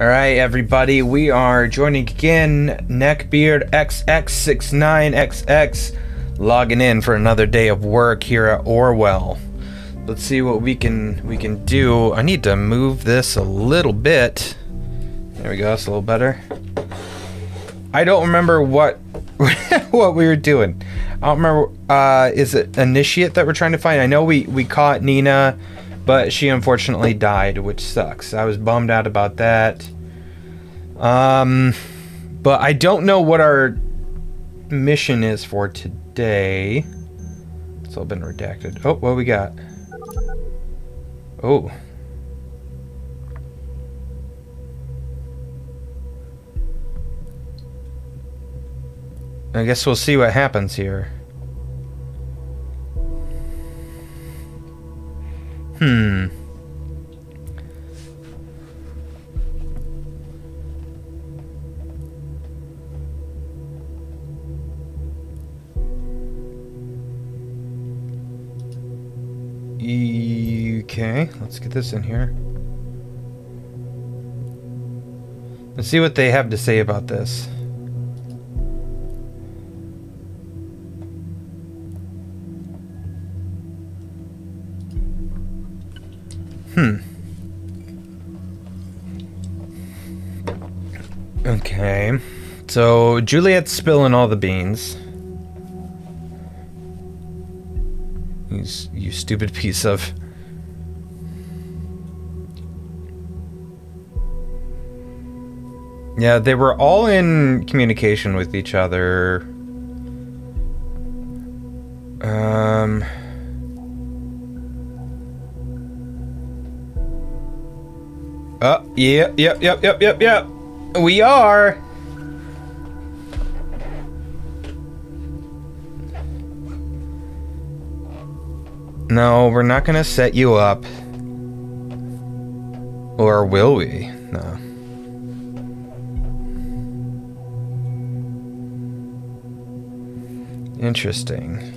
All right, everybody, we are joining again. Neckbeard XX69XX, logging in for another day of work here at Orwell. Let's see what we can we can do. I need to move this a little bit. There we go. It's a little better. I don't remember what what we were doing. I don't remember. Uh, is it initiate that we're trying to find? I know we we caught Nina, but she unfortunately died, which sucks. I was bummed out about that. Um, but I don't know what our mission is for today. It's all been redacted. Oh, what we got? Oh. I guess we'll see what happens here. Hmm. Okay, let's get this in here. Let's see what they have to say about this. Hmm. Okay. So Juliet's spilling all the beans. You, you stupid piece of. Yeah, they were all in communication with each other. Um. Yep, yep, yep, yep, yep, yep. We are. No, we're not gonna set you up. Or will we? No. Interesting.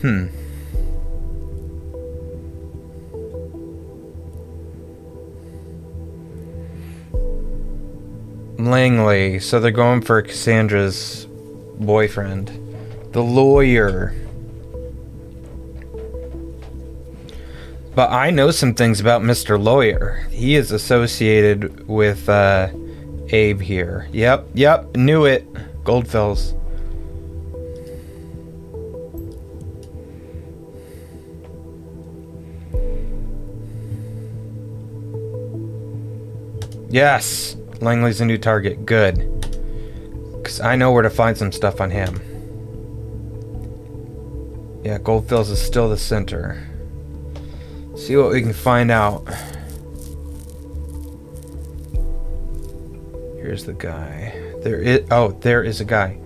Hmm. Langley. So they're going for Cassandra's boyfriend. The lawyer. But I know some things about Mr. Lawyer. He is associated with uh, Abe here. Yep, yep, knew it. Goldfels. Yes! Langley's a new target. Good. Because I know where to find some stuff on him. Yeah, Goldfields is still the center. See what we can find out. Here's the guy. There is. Oh, there is a guy.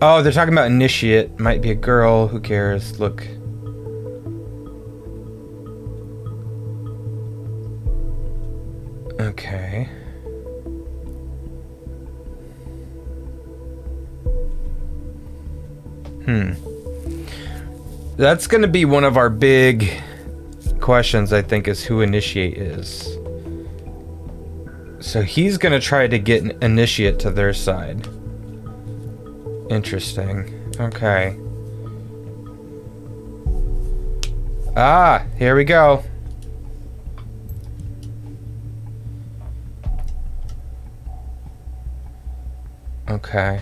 Oh, they're talking about initiate. Might be a girl. Who cares? Look. Hmm. That's going to be one of our big questions, I think, is who Initiate is. So he's going to try to get Initiate to their side. Interesting. Okay. Ah, here we go. Okay.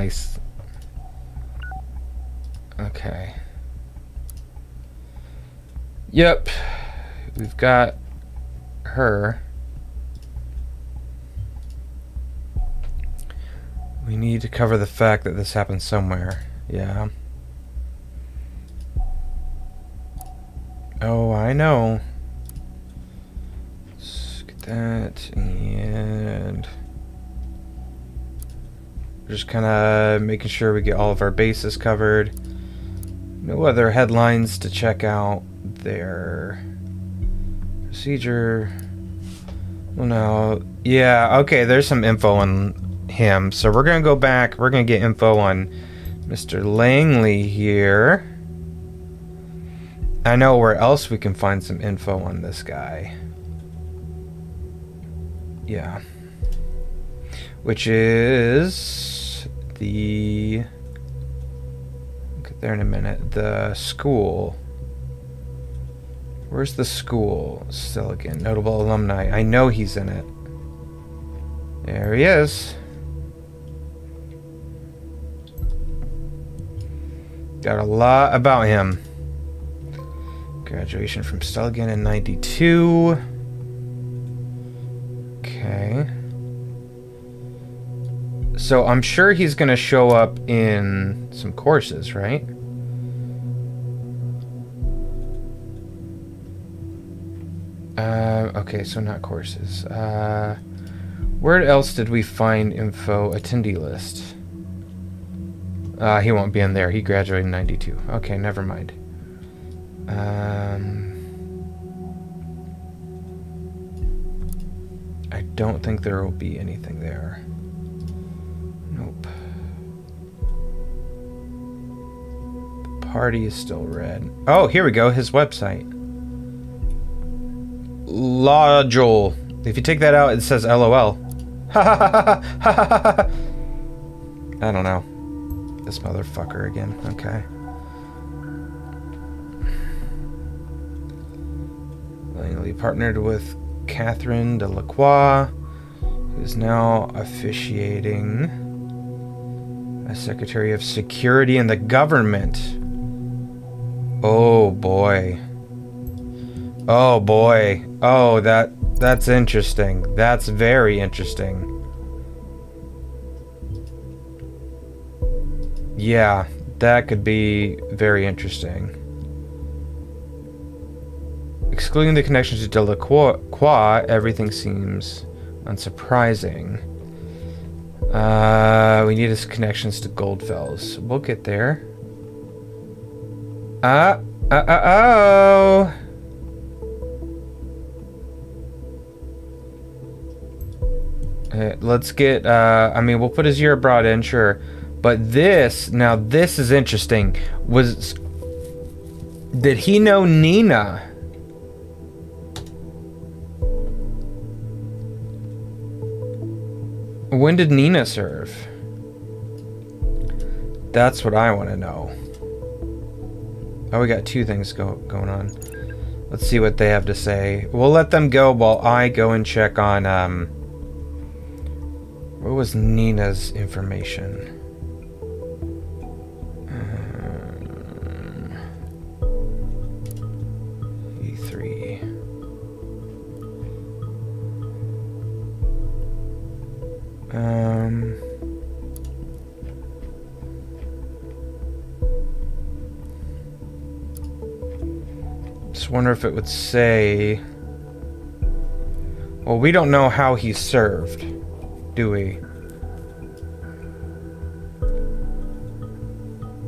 Nice. Okay. Yep. We've got her. We need to cover the fact that this happened somewhere. Yeah. Oh, I know. Let's get that and just kind of making sure we get all of our bases covered. No other headlines to check out there. Procedure. Well, no. Yeah, okay, there's some info on him. So we're going to go back. We're going to get info on Mr. Langley here. I know where else we can find some info on this guy. Yeah. Which is the... I'll get there in a minute. The school. Where's the school? Again. Notable alumni. I know he's in it. There he is. Got a lot about him. Graduation from Stelligan in 92. Okay. So I'm sure he's going to show up in some courses, right? Uh, okay, so not courses. Uh, where else did we find info? Attendee list. Uh, he won't be in there. He graduated in 92. Okay, never mind. Um, I don't think there will be anything there. Party is still red. Oh, here we go. His website. Lodgel. If you take that out, it says LOL. I don't know. This motherfucker again. Okay. Langley partnered with Catherine Delacroix, who's now officiating as Secretary of Security in the government. Oh boy. Oh boy. Oh, that that's interesting. That's very interesting. Yeah, that could be very interesting. Excluding the connections to Delacroix, everything seems unsurprising. Uh, we need his connections to Goldfels. We'll get there. Uh, uh, uh, oh! Uh, let's get, uh, I mean, we'll put his year abroad in, sure. But this, now this is interesting. Was, did he know Nina? When did Nina serve? That's what I want to know. Oh, we got two things go going on. Let's see what they have to say. We'll let them go while I go and check on, um... What was Nina's information? Um, wonder if it would say. Well, we don't know how he served, do we?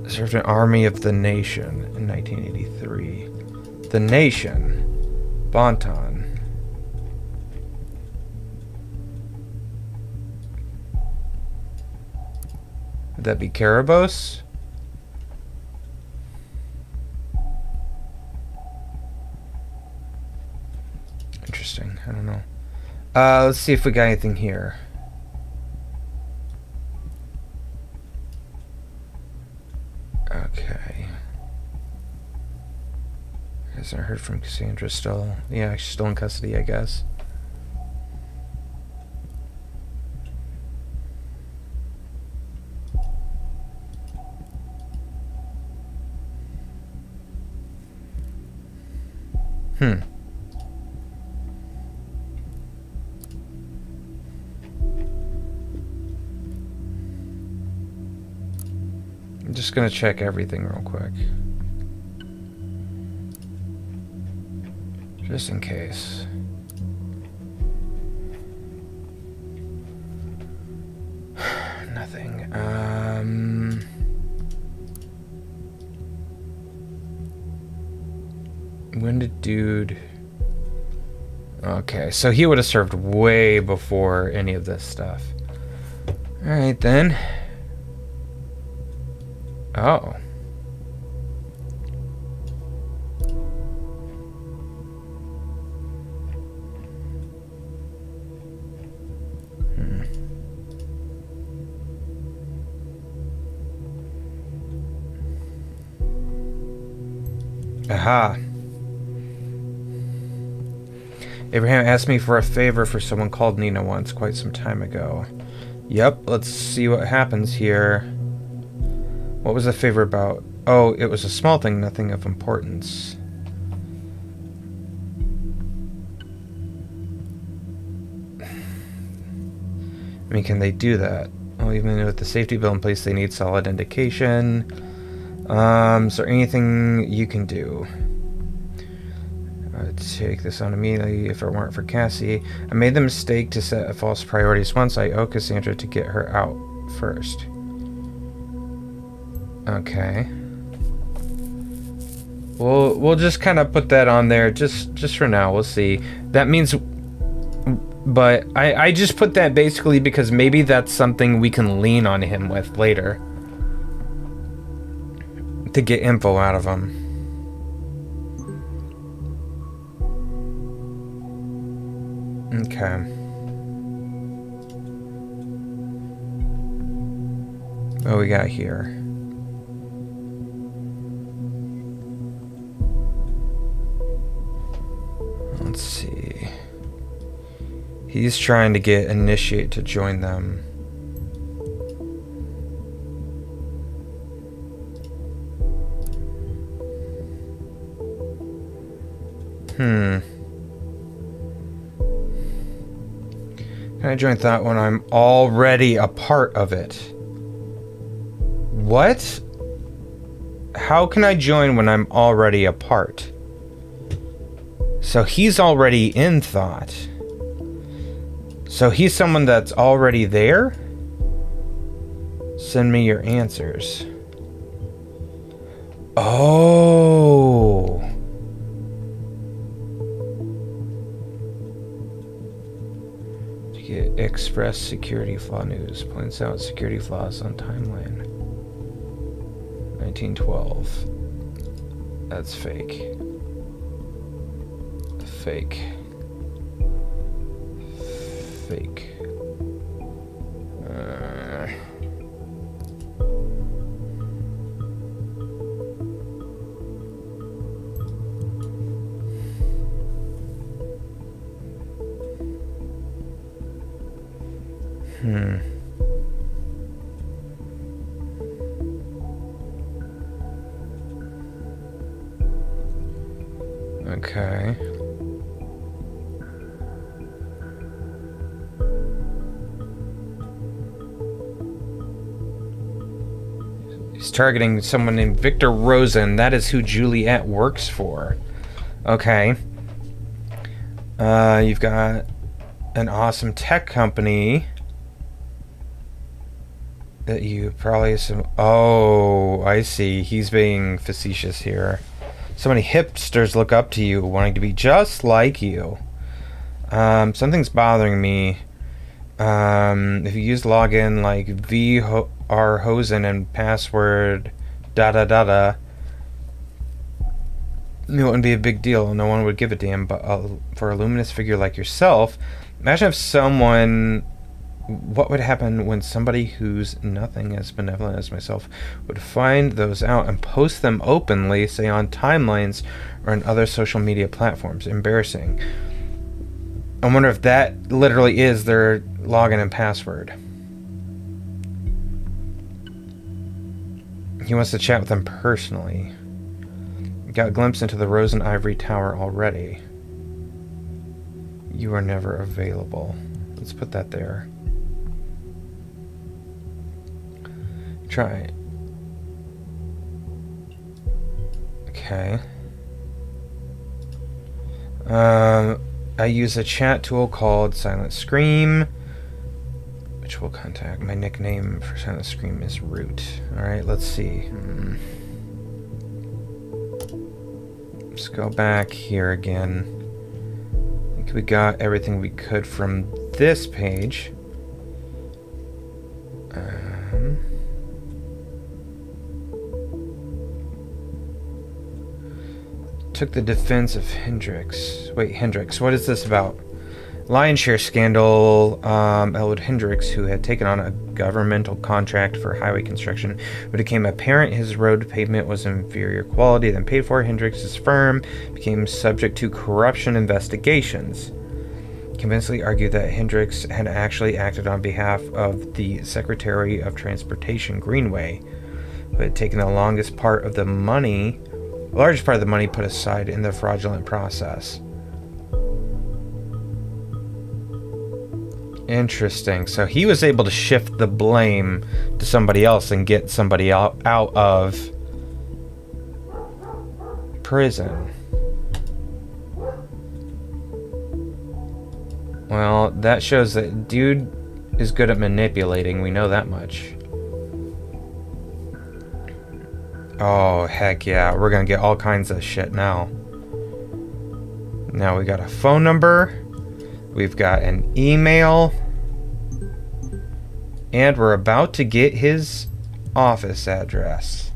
Served an army of the nation in 1983. The nation, Bonton. Would that be Karabos? I don't know. Uh, let's see if we got anything here. Okay. Hasn't heard from Cassandra still. Yeah, she's still in custody, I guess. Hmm. Just gonna check everything real quick. Just in case. Nothing. Um... When did dude... Okay, so he would have served way before any of this stuff. Alright then. Oh. Hmm. Aha. Abraham asked me for a favor for someone called Nina once, quite some time ago. Yep, let's see what happens here. What was the favor about? Oh, it was a small thing, nothing of importance. I mean, can they do that? Well, even with the safety bill in place, they need solid indication. Um, is there anything you can do? I'd take this on immediately if it weren't for Cassie. I made the mistake to set a false priorities once. I owe Cassandra to get her out first. Okay. We'll we'll just kind of put that on there just just for now. We'll see. That means but I I just put that basically because maybe that's something we can lean on him with later to get info out of him. Okay. What we got here? Let's see. He's trying to get Initiate to join them. Hmm. Can I join that when I'm already a part of it? What? How can I join when I'm already a part? So he's already in thought. So he's someone that's already there? Send me your answers. Oh. To get Express security flaw news points out security flaws on timeline. 1912. That's fake fake. Fake. Uh. Hmm. Targeting someone named Victor Rosen. That is who Juliet works for. Okay. Uh, you've got an awesome tech company that you probably some. Oh, I see. He's being facetious here. So many hipsters look up to you, wanting to be just like you. Um, something's bothering me. Um, if you use login like V R Hosen and password da da da da, it wouldn't be a big deal. No one would give a damn. But uh, for a luminous figure like yourself, imagine if someone. What would happen when somebody who's nothing as benevolent as myself would find those out and post them openly, say on timelines or on other social media platforms? Embarrassing. I wonder if that literally is their login and password. He wants to chat with them personally. Got a glimpse into the Rose and Ivory Tower already. You are never available. Let's put that there. Try. Okay. Um, I use a chat tool called Silent Scream which contact. My nickname for Silent Scream is Root. Alright, let's see. Hmm. Let's go back here again. I think we got everything we could from this page. Um, took the defense of Hendricks. Wait, Hendricks, what is this about? Lion share scandal. Um, Elwood Hendricks, who had taken on a governmental contract for highway construction, it became apparent his road pavement was inferior quality than paid for. Hendricks' firm became subject to corruption investigations. Convincingly argued that Hendricks had actually acted on behalf of the Secretary of Transportation Greenway, who had taken the longest part of the money, largest part of the money put aside in the fraudulent process. Interesting. So he was able to shift the blame to somebody else and get somebody out, out of prison. Well, that shows that dude is good at manipulating. We know that much. Oh, heck yeah. We're going to get all kinds of shit now. Now we got a phone number. We've got an email. And we're about to get his office address.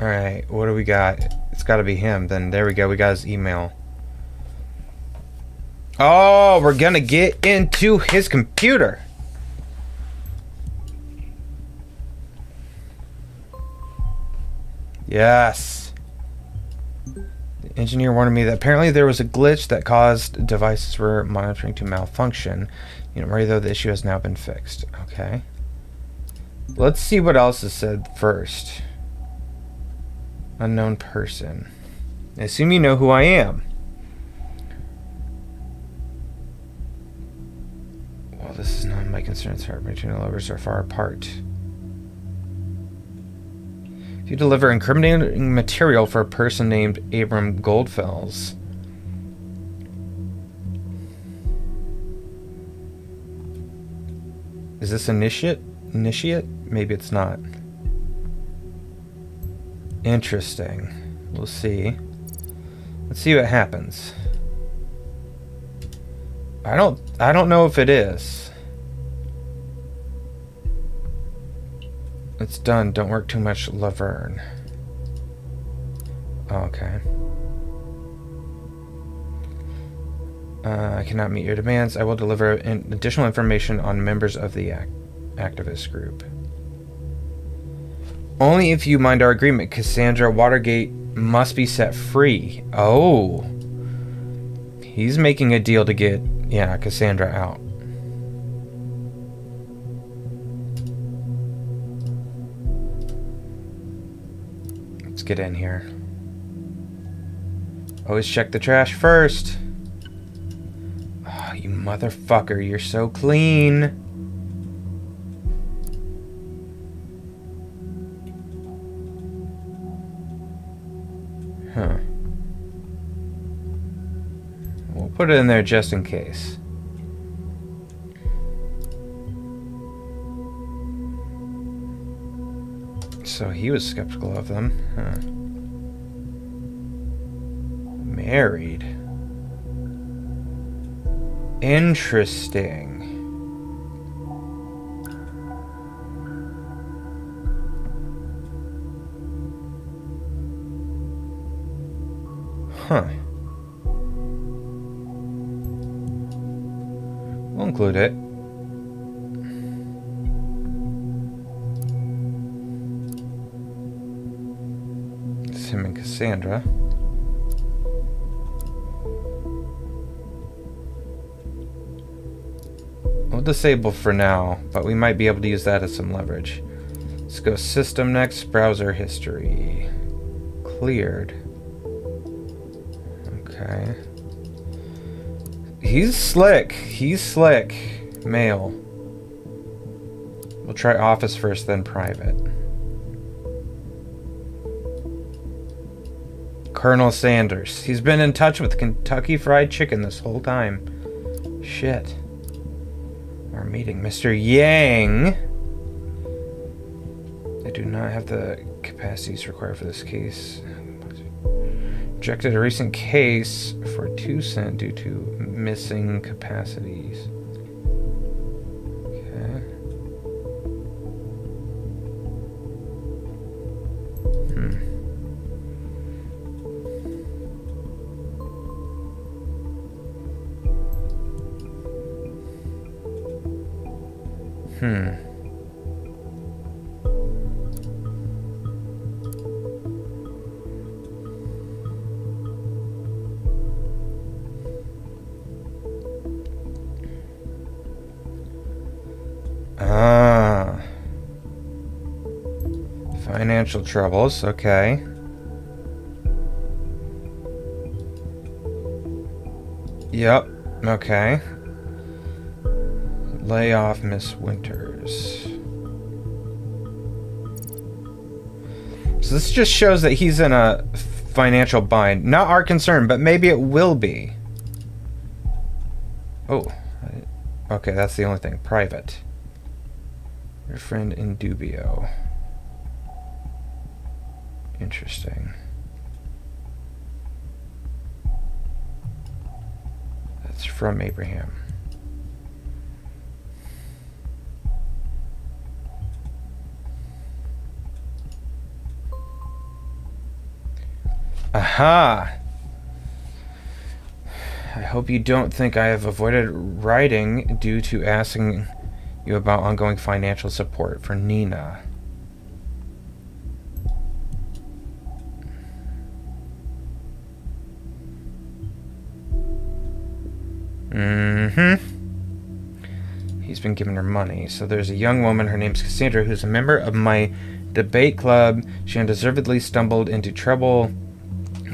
Alright, what do we got? It's got to be him. Then there we go. We got his email. Oh, we're going to get into his computer. Yes. Engineer warned me that apparently there was a glitch that caused devices were monitoring to malfunction. You know, though the issue has now been fixed. Okay. Let's see what else is said first. Unknown person. I assume you know who I am. Well, this is not my concern. My two lovers are far apart. You deliver incriminating material for a person named Abram Goldfels, Is this initiate? Initiate? Maybe it's not. Interesting. We'll see. Let's see what happens. I don't I don't know if it is. It's done. Don't work too much, Laverne. Oh, okay. Uh, I cannot meet your demands. I will deliver in additional information on members of the act activist group. Only if you mind our agreement, Cassandra Watergate must be set free. Oh. He's making a deal to get, yeah, Cassandra out. Get in here. Always check the trash first. Oh, you motherfucker, you're so clean. Huh. We'll put it in there just in case. So he was skeptical of them. Huh. Married. Interesting. Huh. We'll include it. Him and Cassandra. We'll disable for now, but we might be able to use that as some leverage. Let's go system next, browser history. Cleared. Okay. He's slick. He's slick. Mail. We'll try office first, then private. Colonel Sanders. He's been in touch with Kentucky Fried Chicken this whole time. Shit. Our meeting. Mr. Yang. I do not have the capacities required for this case. Rejected a recent case for two cent due to missing capacities. Financial troubles, okay. Yep, okay. Lay off Miss Winters. So this just shows that he's in a financial bind. Not our concern, but maybe it will be. Oh. Okay, that's the only thing. Private. Your friend in dubio. Interesting. That's from Abraham. Aha! I hope you don't think I have avoided writing due to asking you about ongoing financial support for Nina. Mm-hmm. He's been giving her money. So there's a young woman, her name's Cassandra, who's a member of my debate club. She undeservedly stumbled into trouble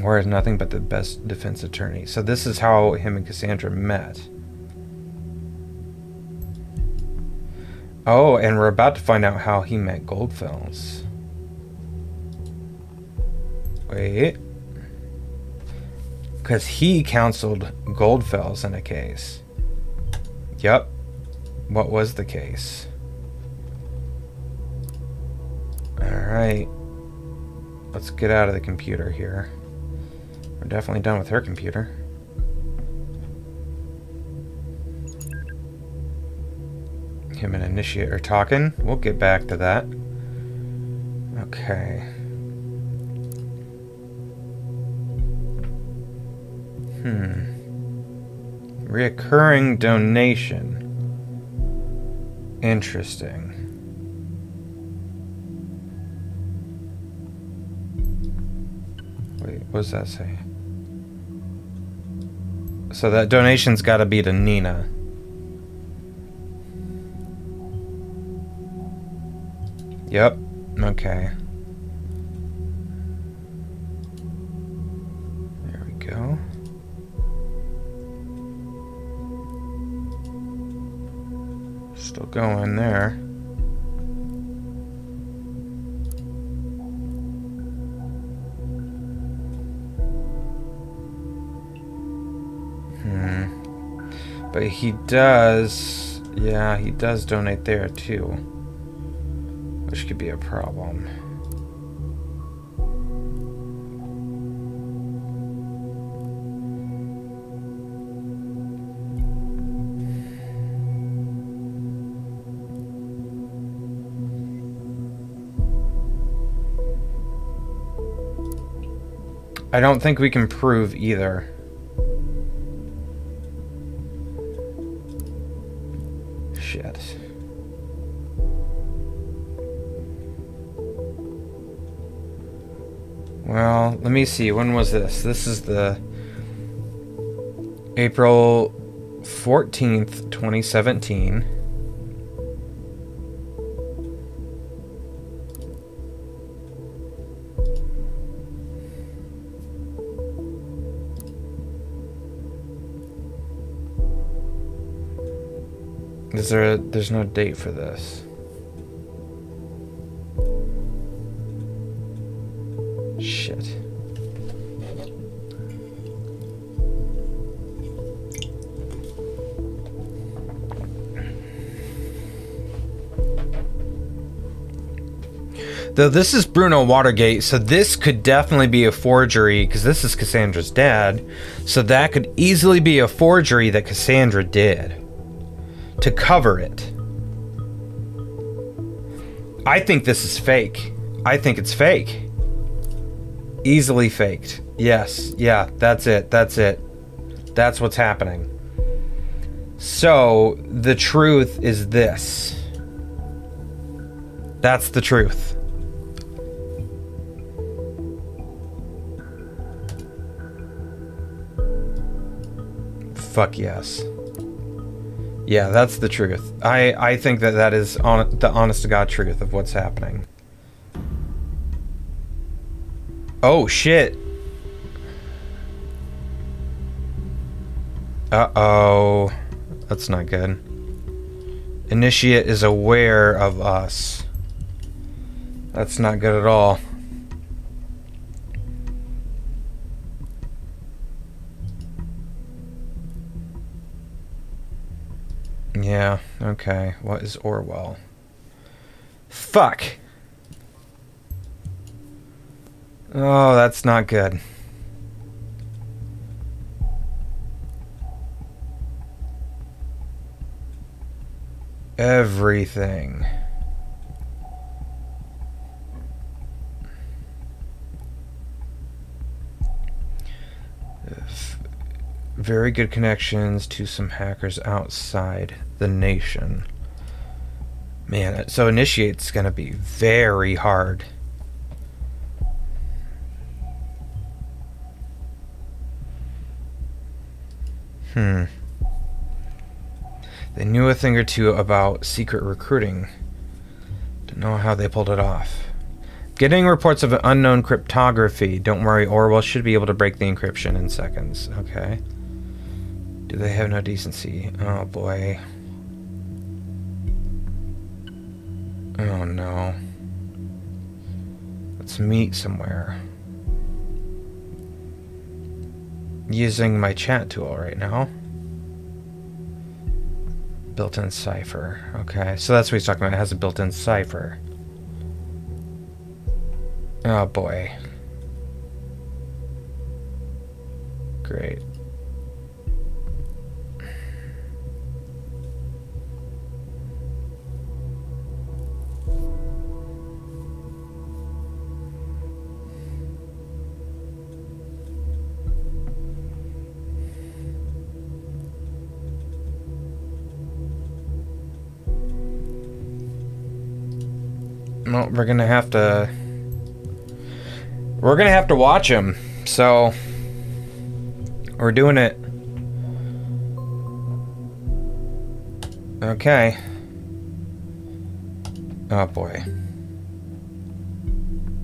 or is nothing but the best defense attorney. So this is how him and Cassandra met. Oh, and we're about to find out how he met Goldfels. Wait. Because he counseled Goldfels in a case. Yep. What was the case? Alright. Let's get out of the computer here. We're definitely done with her computer. Him and Initiate are talking. We'll get back to that. Okay. Hmm. Reoccurring donation. Interesting. Wait, what does that say? So that donation's got to be to Nina. Yep. Okay. Still in there. Hmm. But he does... Yeah, he does donate there too which could be a problem. I don't think we can prove either. Shit. Well, let me see. When was this? This is the April 14th, 2017. Is there a, there's no date for this. Shit. Though this is Bruno Watergate, so this could definitely be a forgery because this is Cassandra's dad. So that could easily be a forgery that Cassandra did to cover it. I think this is fake. I think it's fake. Easily faked. Yes. Yeah, that's it. That's it. That's what's happening. So, the truth is this. That's the truth. Fuck yes. Yeah, that's the truth. I, I think that that is on, the honest to God truth of what's happening. Oh, shit. Uh-oh. That's not good. Initiate is aware of us. That's not good at all. Yeah, okay. What is Orwell? Fuck! Oh, that's not good. Everything. Very good connections to some hackers outside the nation. Man, so initiate's gonna be very hard. Hmm. They knew a thing or two about secret recruiting. Don't know how they pulled it off. Getting reports of unknown cryptography. Don't worry, Orwell should be able to break the encryption in seconds. Okay. Do they have no decency? Oh boy. Oh no. Let's meet somewhere using my chat tool right now. Built-in cipher. Okay, so that's what he's talking about. It has a built-in cipher. Oh boy. Great. We're gonna have to... We're gonna have to watch him, so... We're doing it. Okay. Oh boy.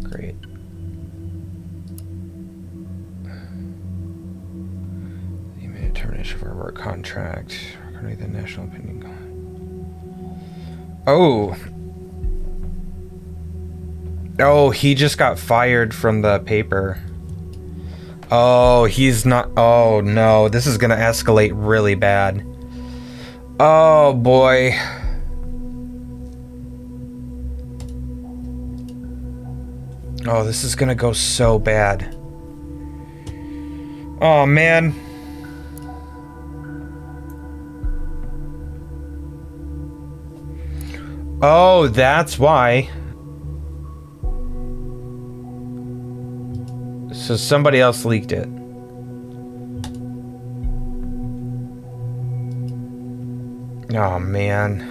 Great. The termination of our work contract. According to the national opinion. Oh, Oh, he just got fired from the paper. Oh, he's not. Oh, no. This is going to escalate really bad. Oh, boy. Oh, this is going to go so bad. Oh, man. Oh, that's why. So somebody else leaked it. Oh, man.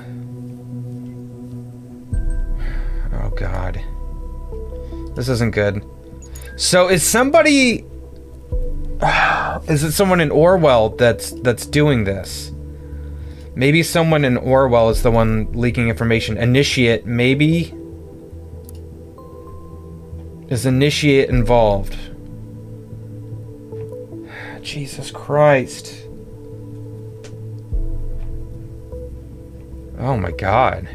Oh, God. This isn't good. So is somebody... Is it someone in Orwell that's that's doing this? Maybe someone in Orwell is the one leaking information. Initiate, maybe? Is Initiate involved? Jesus Christ. Oh my god.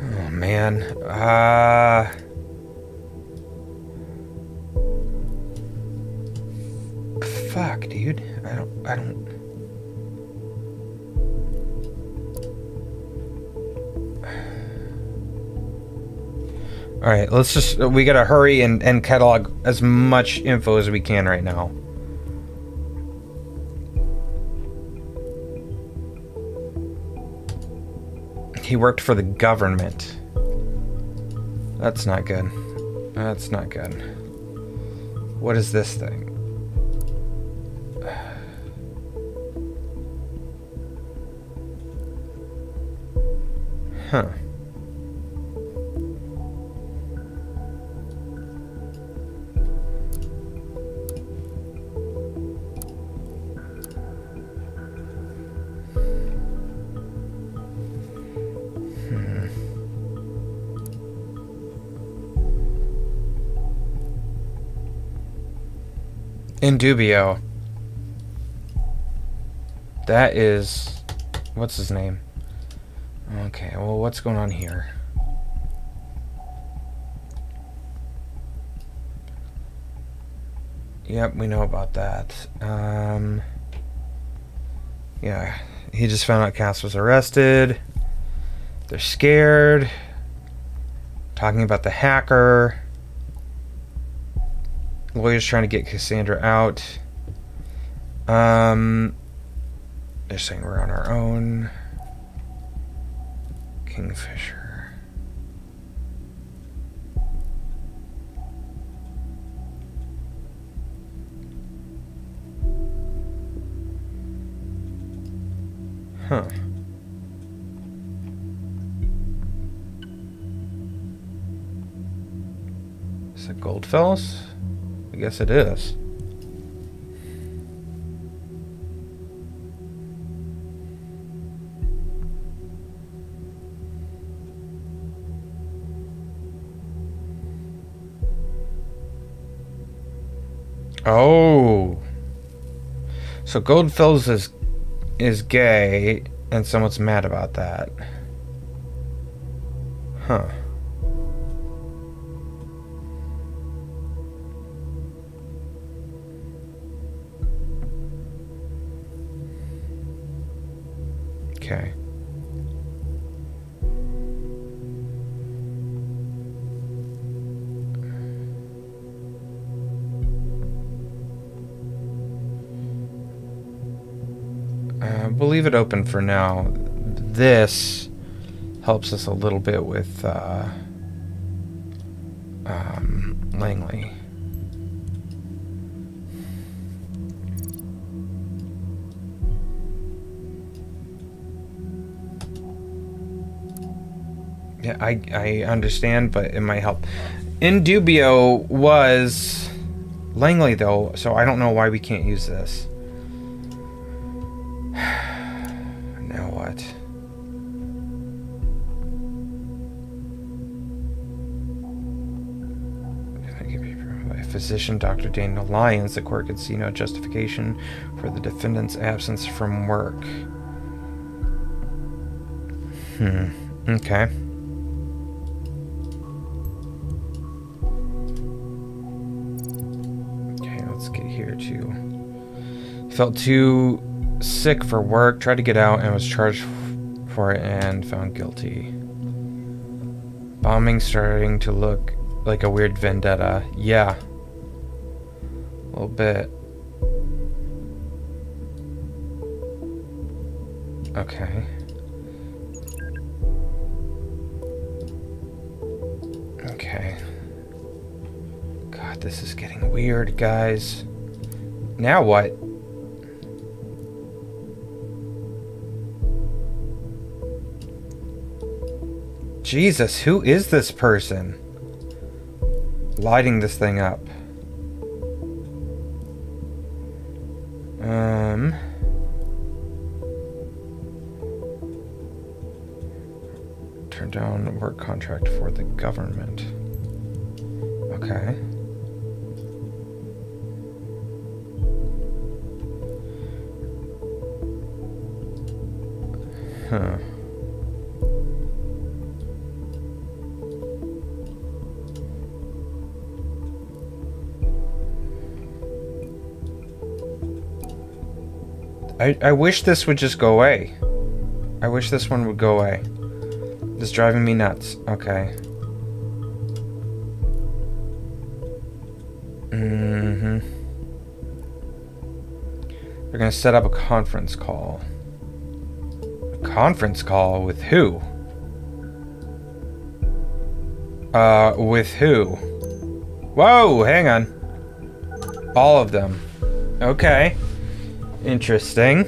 Oh man. Uh... right, let's just we gotta hurry and, and catalog as much info as we can right now. He worked for the government. That's not good. That's not good. What is this thing? Huh. Dubio. That is... What's his name? Okay, well, what's going on here? Yep, we know about that. Um, yeah, he just found out Cass was arrested. They're scared. Talking about the hacker. Lawyer's trying to get Cassandra out. Um, they're saying we're on our own. Kingfisher. Huh. Is it Goldfels? I guess it is. Oh. So Goldfels is is gay and someone's mad about that. Huh. It open for now. This helps us a little bit with uh, um, Langley. Yeah, I, I understand, but it might help. In dubio was Langley, though, so I don't know why we can't use this. Physician Dr. Daniel Lyons, the court could see no justification for the defendant's absence from work. Hmm. Okay. Okay, let's get here to. Felt too sick for work, tried to get out, and was charged for it and found guilty. Bombing starting to look like a weird vendetta. Yeah. Little bit. Okay. Okay. God, this is getting weird, guys. Now what? Jesus, who is this person? Lighting this thing up. I, I wish this would just go away. I wish this one would go away. It's driving me nuts. Okay. Mm-hmm. They're gonna set up a conference call. A conference call with who? Uh, with who? Whoa, hang on. All of them. Okay. Interesting.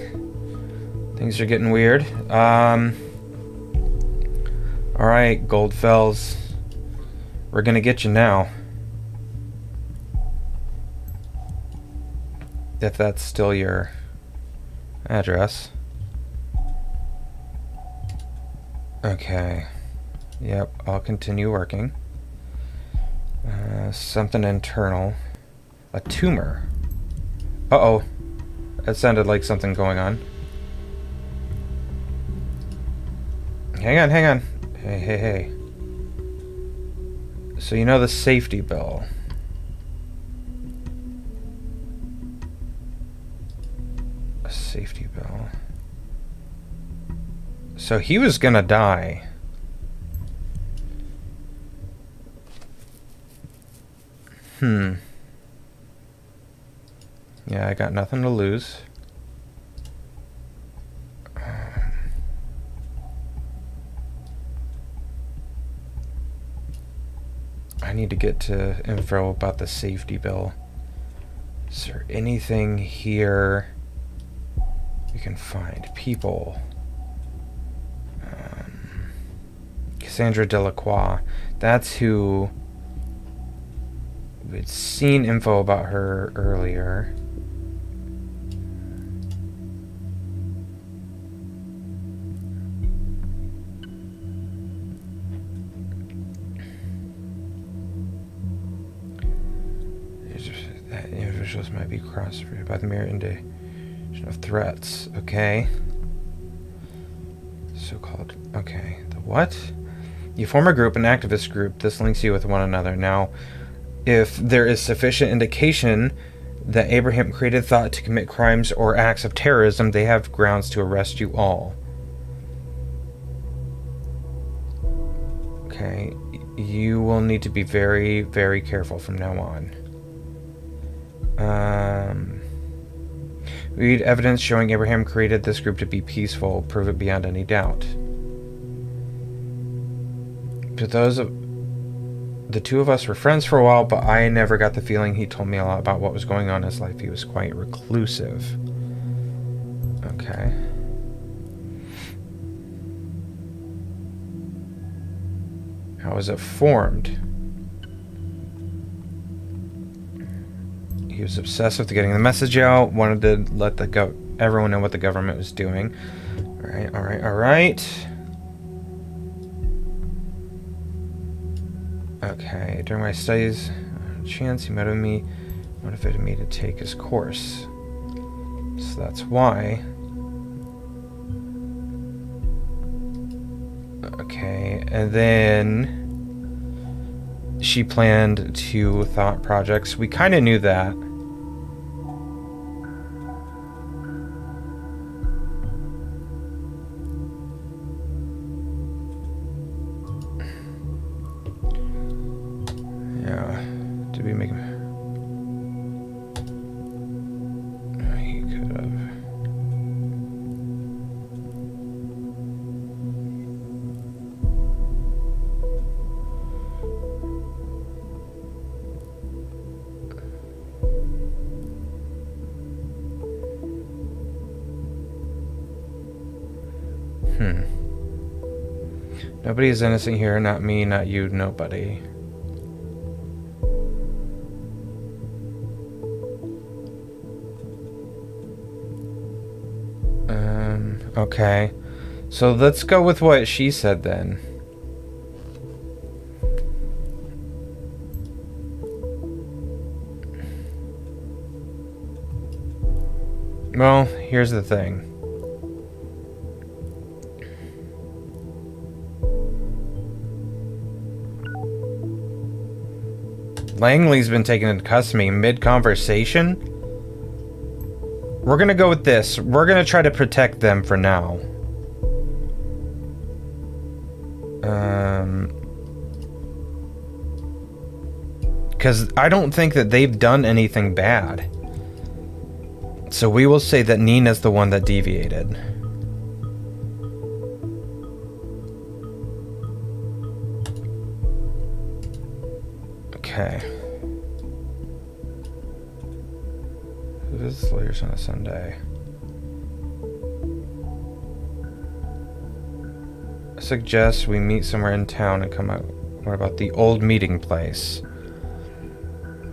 Things are getting weird. Um. Alright, Goldfells. We're gonna get you now. If that's still your address. Okay. Yep, I'll continue working. Uh, something internal. A tumor. Uh-oh. That sounded like something going on. Hang on, hang on. Hey, hey, hey. So you know the safety bell. A safety bell. So he was gonna die. Hmm. Yeah, I got nothing to lose. I need to get to info about the safety bill. Is there anything here we can find? People. Um, Cassandra Delacroix. That's who we'd seen info about her earlier. Crossed by the mere indication of threats. Okay. So-called. Okay. The what? You form a group, an activist group. This links you with one another. Now, if there is sufficient indication that Abraham created thought to commit crimes or acts of terrorism, they have grounds to arrest you all. Okay, you will need to be very, very careful from now on. Um, read evidence showing Abraham created this group to be peaceful, prove it beyond any doubt. To those of the two of us were friends for a while, but I never got the feeling he told me a lot about what was going on in his life. He was quite reclusive. Okay. How was it formed? He was obsessed with getting the message out, wanted to let the go everyone know what the government was doing. Alright, alright, alright. Okay, during my studies, uh, chance he motivated me, motivated me to take his course. So that's why. Okay, and then she planned two thought projects. We kind of knew that. Nobody is innocent here, not me, not you, nobody. Um, okay. So let's go with what she said then. Well, here's the thing. Langley's been taken into custody mid-conversation? We're gonna go with this. We're gonna try to protect them for now. Um, because I don't think that they've done anything bad. So we will say that Nina's the one that deviated. Okay. On a Sunday? I suggest we meet somewhere in town and come out. What about the old meeting place?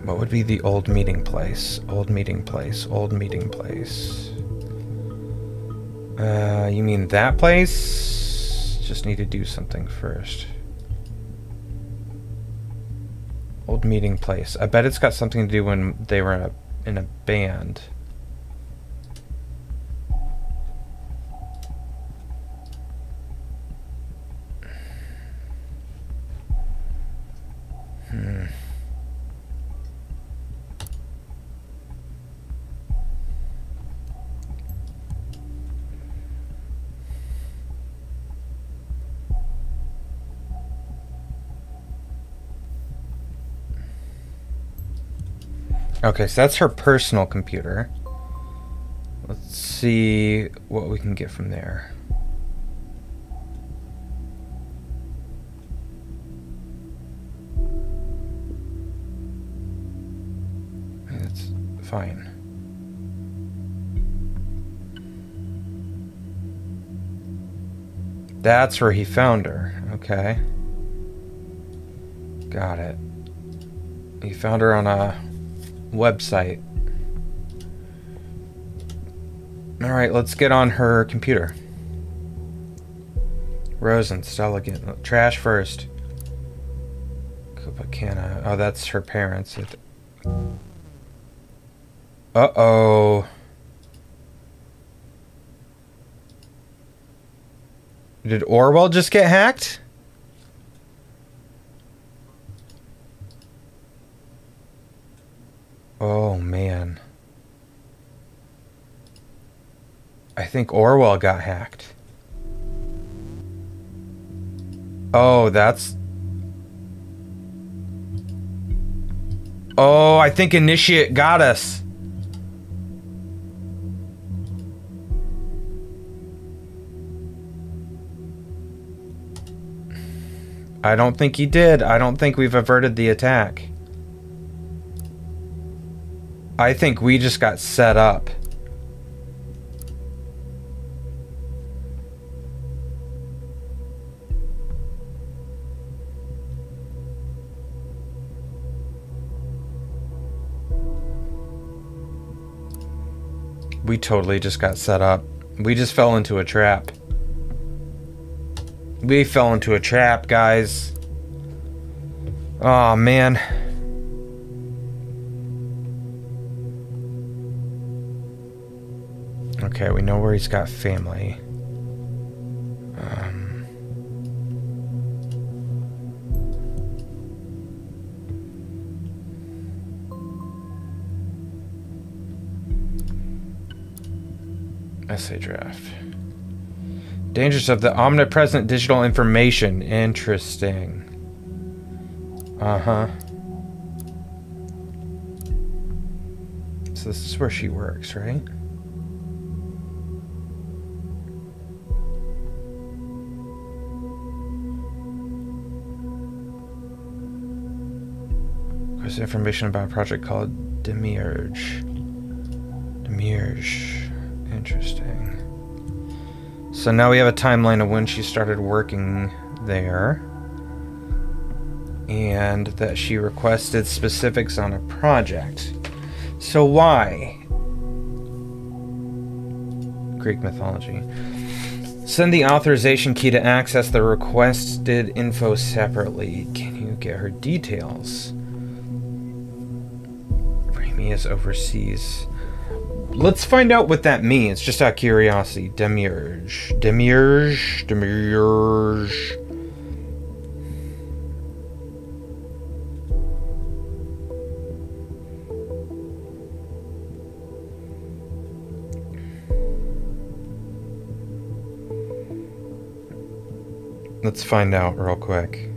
What would be the old meeting place? Old meeting place. Old meeting place. Uh, you mean that place? Just need to do something first. Old meeting place. I bet it's got something to do when they were in a, in a band. Okay, so that's her personal computer. Let's see what we can get from there. That's fine. That's where he found her. Okay. Got it. He found her on a website. Alright, let's get on her computer. Rosen, Stella, trash first. Copacabana. Oh, that's her parents. Uh-oh. Did Orwell just get hacked? Oh, man. I think Orwell got hacked. Oh, that's... Oh, I think Initiate got us. I don't think he did. I don't think we've averted the attack. I think we just got set up. We totally just got set up. We just fell into a trap. We fell into a trap, guys. Oh, man. Okay, we know where he's got family. Um, essay draft. Dangers of the omnipresent digital information. Interesting. Uh-huh. So this is where she works, right? There's information about a project called Demiurge. Demiurge. Interesting. So now we have a timeline of when she started working there. And that she requested specifics on a project. So why? Greek mythology. Send the authorization key to access the requested info separately. Can you get her details? Is overseas. Let's find out what that means, just out of curiosity. Demiurge. Demiurge. Demiurge. Let's find out real quick.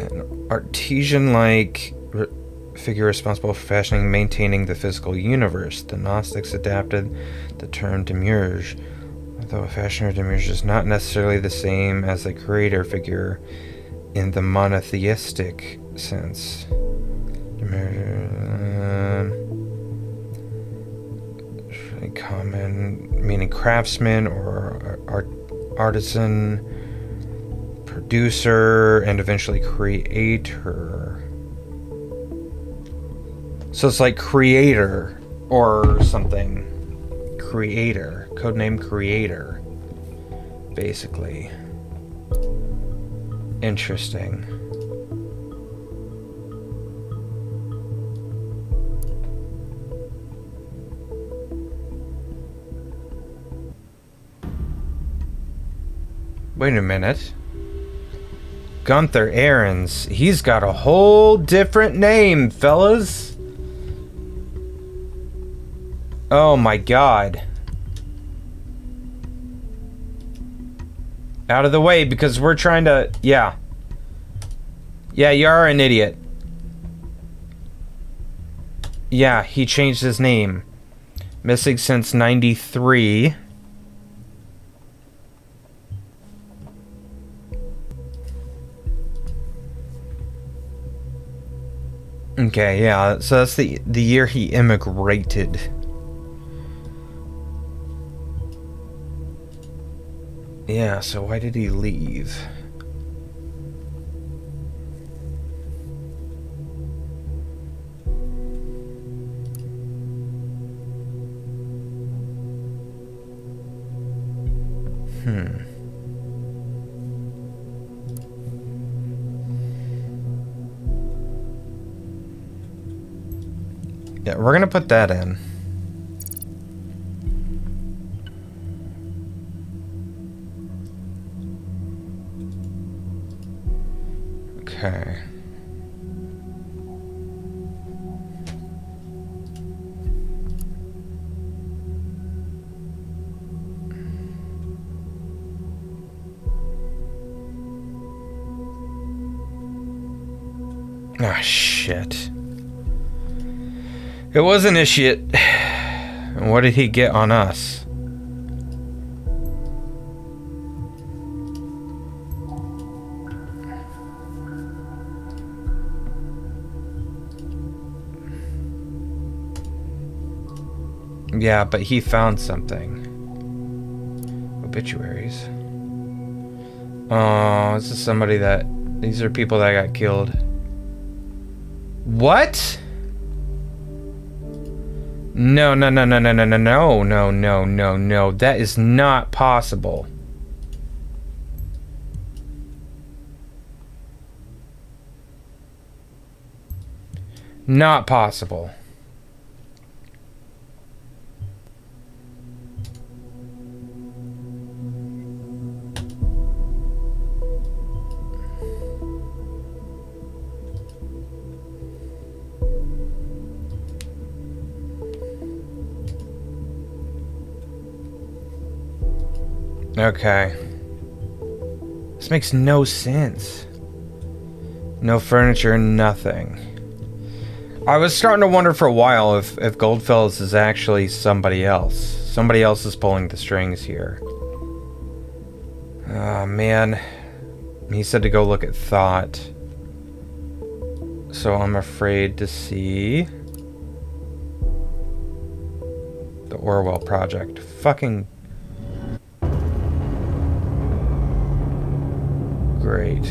An artesian like figure responsible for fashioning and maintaining the physical universe. The Gnostics adapted the term demiurge, though a fashioner demiurge is not necessarily the same as a creator figure in the monotheistic sense. Demiurge, uh, common meaning craftsman or art, artisan, producer, and eventually creator. So it's like creator or something. Creator. Codename creator. Basically. Interesting. Wait a minute. Gunther Ahrens. He's got a whole different name, fellas. Oh my god. Out of the way because we're trying to. Yeah. Yeah, you are an idiot. Yeah, he changed his name. Missing since 93. Okay, yeah, so that's the the year he immigrated. Yeah, so why did he leave? Hmm. Yeah, we're gonna put that in. It was initiate. And what did he get on us? Yeah, but he found something. Obituaries. Oh, this is somebody that... These are people that got killed. What? No, no, no, no, no, no, no, no, no, no, no, no. That is not possible. Not possible. Okay. This makes no sense. No furniture, nothing. I was starting to wonder for a while if, if Goldfels is actually somebody else. Somebody else is pulling the strings here. Oh, man. He said to go look at Thought. So I'm afraid to see... The Orwell Project. Fucking Great.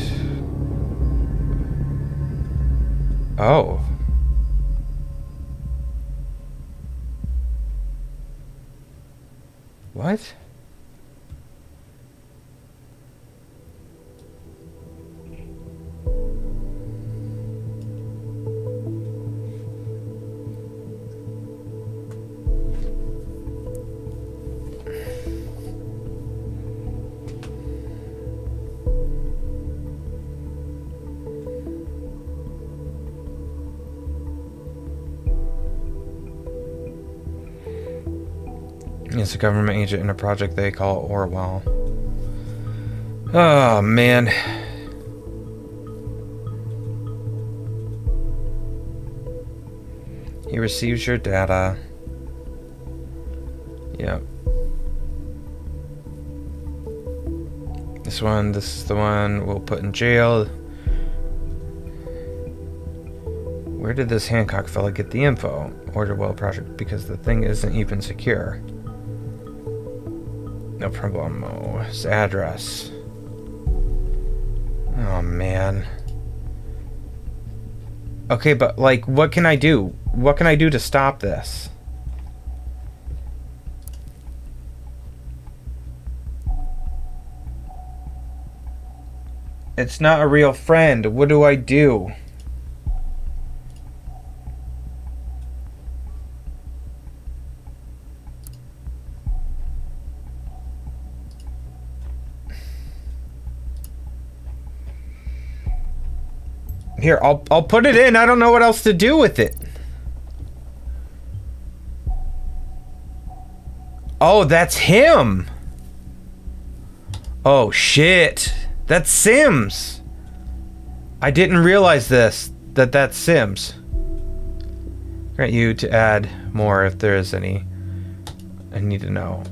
Oh. Government agent in a project they call Orwell. Oh, man. He receives your data. Yep. This one, this is the one we'll put in jail. Where did this Hancock fella get the info? Order well project, because the thing isn't even secure. No problemo. His address. Oh, man. Okay, but, like, what can I do? What can I do to stop this? It's not a real friend. What do I do? Here, I'll I'll put it in. I don't know what else to do with it. Oh, that's him. Oh shit. That's Sims. I didn't realize this that that's Sims. Grant you to add more if there is any. I need to know.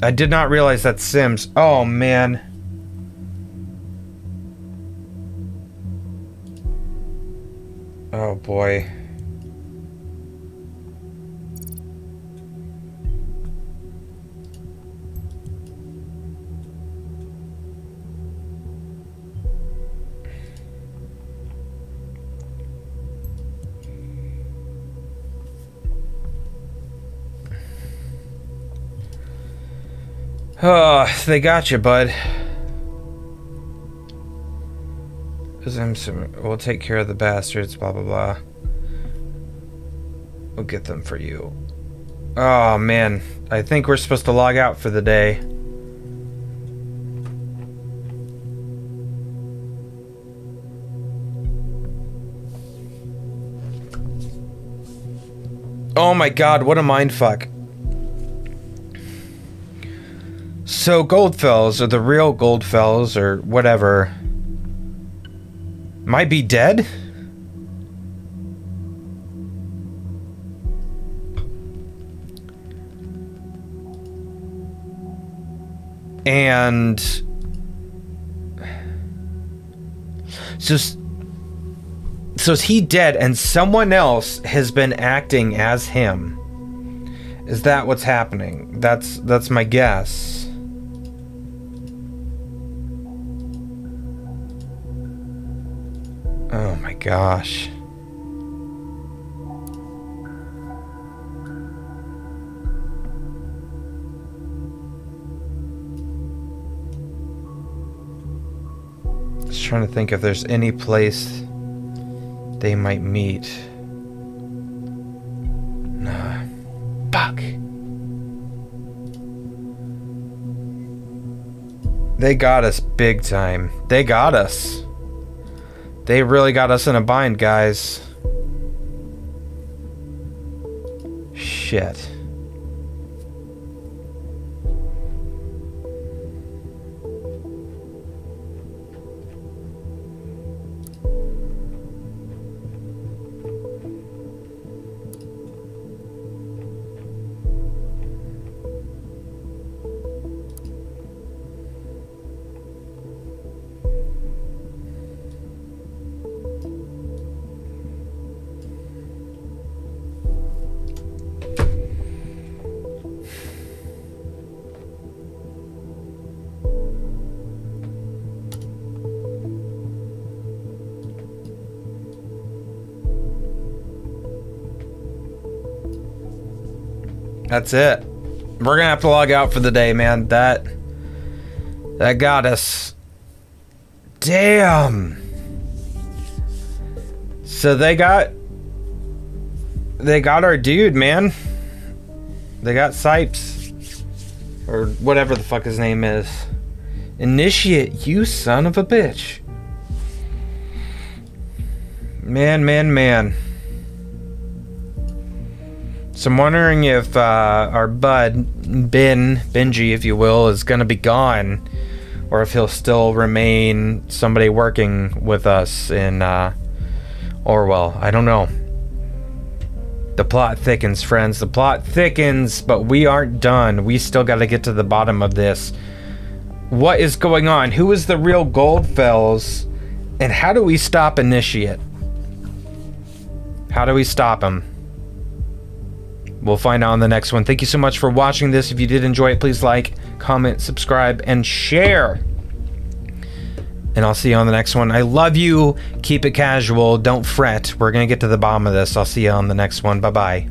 I did not realize that's Sims. Oh man. Oh boy. Oh, they got you, bud. We'll take care of the bastards, blah, blah, blah. We'll get them for you. Oh, man. I think we're supposed to log out for the day. Oh my god, what a mindfuck. So Goldfells, or the real Goldfells, or whatever, might be dead? And so so is he dead and someone else has been acting as him? Is that what's happening? That's that's my guess. Gosh. Just trying to think if there's any place they might meet. Nah. Fuck. They got us big time. They got us. They really got us in a bind, guys. Shit. That's it. We're gonna have to log out for the day, man. That that got us. Damn. So they got they got our dude, man. They got Sipes. Or whatever the fuck his name is. Initiate, you son of a bitch. Man, man, man. So I'm wondering if uh, our bud, Ben, Benji, if you will, is going to be gone or if he'll still remain somebody working with us in uh, Orwell. I don't know. The plot thickens, friends. The plot thickens, but we aren't done. We still got to get to the bottom of this. What is going on? Who is the real Goldfells? And how do we stop Initiate? How do we stop him? We'll find out on the next one. Thank you so much for watching this. If you did enjoy it, please like, comment, subscribe, and share. And I'll see you on the next one. I love you. Keep it casual. Don't fret. We're going to get to the bottom of this. I'll see you on the next one. Bye bye.